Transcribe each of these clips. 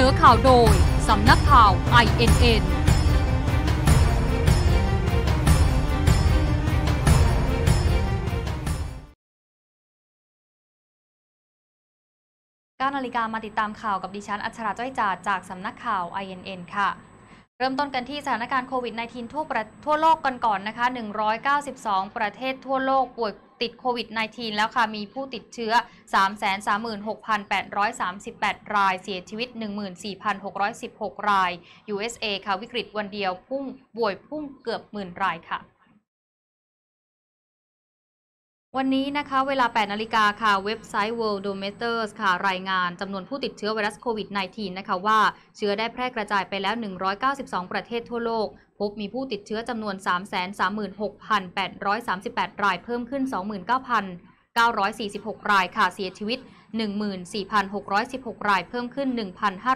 นอข่าวโดย สำนักข่าว INN 9นาฬิกามาติดตามข่าวกับดิฉัน อัชราจ้อยจาจากสำนักข่าว INN ค่ะ เริ่มต้นกันที่สถานการณ์โควิด -19 ทั่วทั่วโลกกันก่อนนะคะ 192 ประเทศทั่วโลกป่วยติดโควิด -19 แล้วค่ะ มีผู้ติดเชื้อ 336,838 ราย เสียชีวิต 14,616 ราย USA ค่ะ วิกฤตวันเดียวพุ่งป่วยพุ่งเกือบหมื่นรายค่ะ วันนี้นะคะเวลา 8 นาฬิกาค่ะ เว็บไซต์ Worldometers ค่ะ รายงานจำนวนผู้ติดเชื้อไวรัสโควิด -19 นะคะว่าเชื้อได้แพร่กระจายไปแล้ว 192 ประเทศทั่วโลก พบมีผู้ติดเชื้อจำนวน 336,838 รายเพิ่มขึ้น 29,946 รายค่ะ เสียชีวิต 14,616 รายเพิ่มขึ้น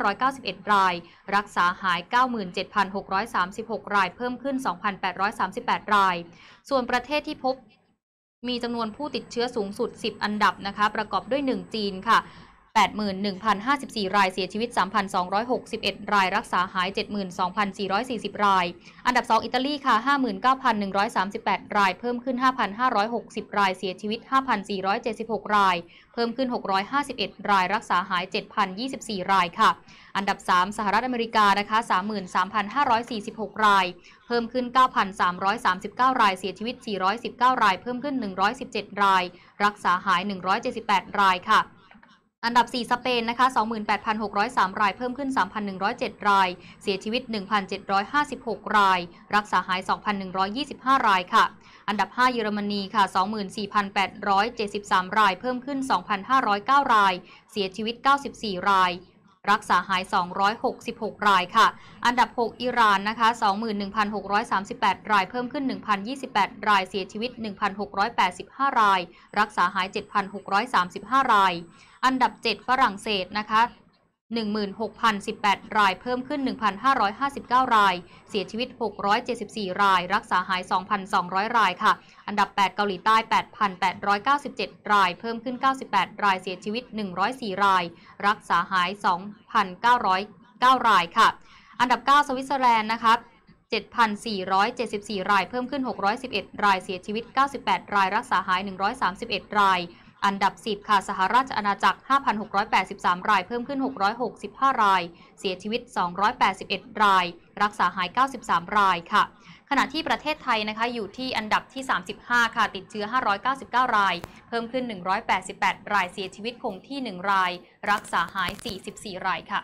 1,591 ราย รักษาหาย 97,636 รายเพิ่มขึ้น 2,838 ราย ส่วนประเทศที่พบ มีจำนวนผู้ติดเชื้อสูงสุด 10 อันดับนะคะ ประกอบด้วย 1 จีนค่ะ 81,054 รายเสียชีวิต 3,261 รายรักษาหาย 72,440 ราย อันดับ 2 อิตาลีค่ะ 59,138 ราย เพิ่มขึ้น 5,560 รายเสียชีวิต 5,476 ราย เพิ่มขึ้น 651 รายรักษาหาย 7,024 รายค่ะ อันดับ 3 สหรัฐอเมริกานะคะ 33,546 ราย เพิ่มขึ้น 9,339 รายเสียชีวิต 419 ราย เพิ่มขึ้น 117 ราย รักษาหาย 178 รายค่ะ อันดับ 4 สเปนนะคะ 28,603 ราย เพิ่มขึ้น 3,107 ราย เสียชีวิต 1,756 ราย รักษาหาย 2,125 รายค่ะ อันดับ 5 เยอรมนีค่ะ 24,873 ราย เพิ่มขึ้น 2,509 ราย เสียชีวิต 94 ราย รักษาหาย 266 รายค่ะ อันดับ 6 อิหร่านนะคะ 21,638 ราย เพิ่มขึ้น 1,028 ราย เสียชีวิต 1,685 ราย รักษาหาย 7,635 ราย อันดับ 7 ฝรั่งเศสนะคะ16,018 ราย เพิ่มขึ้น 1,559 ราย เสียชีวิต 674 ราย รักษาหาย 2,200 รายค่ะ อันดับ 8 เกาหลีใต้ 8,897 ราย เพิ่มขึ้น 98 ราย เสียชีวิต 104 ราย รักษาหาย 2,909 รายค่ะ อันดับ 9 สวิตเซอร์แลนด์นะคะ7,474 ราย เพิ่มขึ้น 611 ราย เสียชีวิต 98 ราย รักษาหาย 131 ราย อันดับ 10 ค่ะสหราชอาณาจักร 5,683 ราย เพิ่มขึ้น 665 ราย เสียชีวิต 281 ราย รักษาหาย 93 รายค่ะ ขณะที่ประเทศไทยนะคะอยู่ที่อันดับที่ 35 ค่ะ ติดเชื้อ 599 ราย เพิ่มขึ้น 188 ราย เสียชีวิตคงที่ 1 ราย รักษาหาย 44 รายค่ะ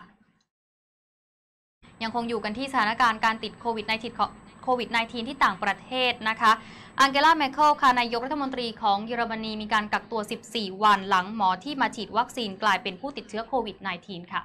ยังคงอยู่กันที่สถานการณ์การติดโควิด -19 โควิด -19 ที่ต่างประเทศนะคะ อังเกลาเมเคิลค่ะนายกรัฐมนตรีของเยอรมนีมีการกักตัว 14 วันหลังหมอที่มาฉีดวัคซีนกลายเป็นผู้ติดเชื้อโควิด -19 ค่ะ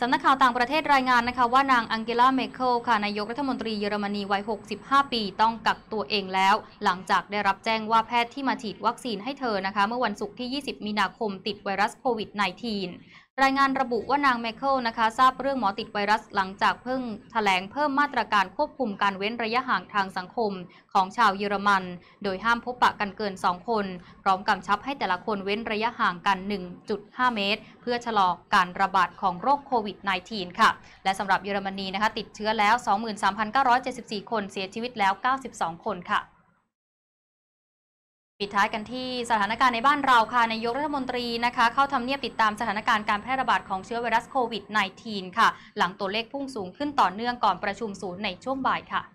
สำนักข่าวต่างประเทศรายงานนะคะว่านางอังเกลาเมเคิลค่ะนายกรัฐมนตรีเยอรมนีวัย 65 ปี ต้องกักตัวเองแล้ว หลังจากได้รับแจ้งว่าแพทย์ที่มาฉีดวัคซีนให้เธอนะคะ เมื่อวันศุกร์ที่ 20 มีนาคมติดไวรัสโควิด -19 รายงานระบุว่านางเมเคิลนะคะ ทราบเรื่องหมอติดไวรัสหลังจากเพิ่งแถลงเพิ่มมาตรการควบคุมการเว้นระยะห่างทางสังคมของชาวเยอรมัน โดยห้ามพบปะกันเกิน 2 คน พร้อมกำชับให้แต่ละคนเว้นระยะห่างกัน 1.5 เมตร เพื่อชะลอการระบาดของโรคโควิด -19 ค่ะ และสำหรับเยอรมนีนะคะติดเชื้อแล้ว 23,974 คนเสียชีวิตแล้ว 92 คนค่ะ ปิดท้ายกันที่สถานการณ์ในบ้านเราค่ะนายกรัฐมนตรีนะคะเข้าทำเนียบติดตามสถานการณ์การแพร่ระบาดของเชื้อไวรัสโควิด -19 ค่ะ หลังตัวเลขพุ่งสูงขึ้นต่อเนื่องก่อนประชุมศูนย์ในช่วงบ่ายค่ะ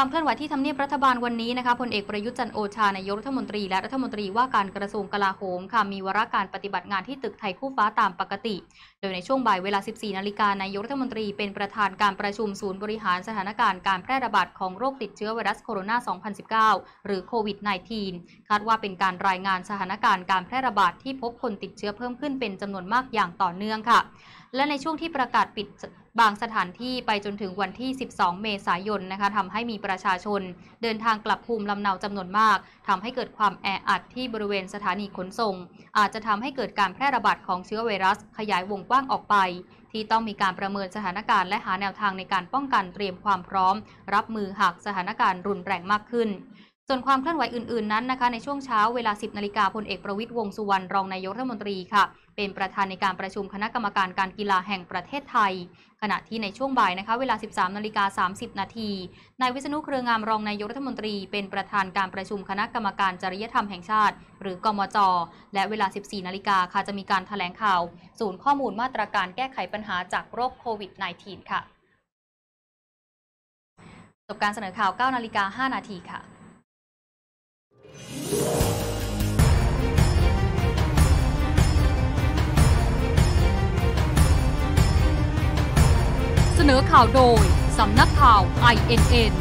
ความเคลื่อนไหวที่ทำเนียบรัฐบาลวันนี้นะคะพลเอกประยุทธ์จันโอชานายกรัฐมนตรีและรัฐมนตรีว่าการกระทรวงกลาโหมค่ะมีวาระการปฏิบัติงานที่ตึกไทยคู่ฟ้าตามปกติ โดยในช่วงบ่ายเวลา 14 นาฬิกานายกรัฐมนตรีเป็นประธานการประชุมศูนย์บริหารสถานการณ์การแพร่ระบาดของโรคติดเชื้อไวรัสโคโรนา 2019 หรือโควิด -19 คาดว่าเป็นการรายงานสถานการณ์การแพร่ระบาดที่พบคนติดเชื้อเพิ่มขึ้นเป็นจำนวนมากอย่างต่อเนื่องค่ะและในช่วงที่ประกาศปิดบางสถานที่ไปจนถึงวันที่ 12 เมษายนนะคะทำให้มีประชาชน เดินทางกลับภูมิลำเนาจำนวนมากทำให้เกิดความแออัดที่บริเวณสถานีขนส่ง อาจจะทำให้เกิดการแพร่ระบาดของเชื้อไวรัส ขยายวงกว้างออกไป ที่ต้องมีการประเมินสถานการณ์และหาแนวทางในการป้องกันเตรียมความพร้อม รับมือหากสถานการณ์รุนแรงมากขึ้น ส่วนความเคลื่อนไหวอื่นๆนั้นนะคะในช่วงเช้าเวลา 10นาฬิกาพลเอกประวิตยวงสุวรรณรองนายกรัฐมนตรีค่ะ เป็นประธานในการประชุมคณะกรรมการการกีฬาแห่งประเทศไทย ขณะที่ในช่วงบ่ายนะคะเวลา 13นาฬิกา30นาทีนายวิษณุเครืองามรองนายกรัฐมนตรี เป็นประธานการประชุมคณะกรรมการจริยธรรมแห่งชาติ หรือกมจ และเวลา 14นาฬิกาค่ะจะมีการแถลงข่าว ศูนย์ข้อมูลมาตรการแก้ไขปัญหาจากโรคโควิด -19 ค่ะจบการเสนอข่าว9นาฬิกา5นาทีค่ะ ข่าวโดย สำนักข่าว INN